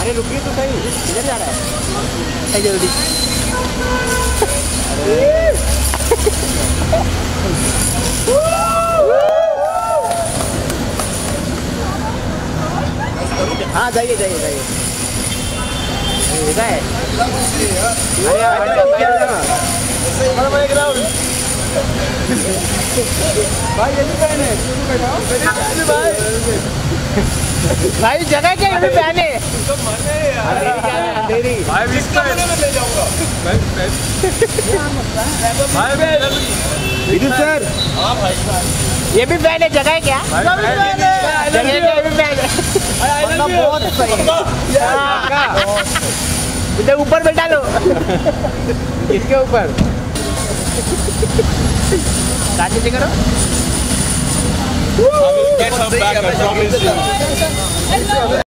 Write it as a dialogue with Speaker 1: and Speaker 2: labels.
Speaker 1: अरे रुकिए तो सही किधर जा रहा है। जल्दी। हाँ जाइए जाइए जाइए। देखा है।
Speaker 2: भाई पहने
Speaker 1: भाई जगह क्या पहने अंधेरी
Speaker 3: भाई भी इसका मैं ले जाऊँगा। भाई भी
Speaker 2: विद्युत सर
Speaker 1: ये भी पहने जगह है क्या? जगह ये भी पहने बहुत सही हाँ। इधर ऊपर बैठा लो।
Speaker 2: किसके ऊपर?
Speaker 1: काटे करो।
Speaker 3: Get her back I promise. You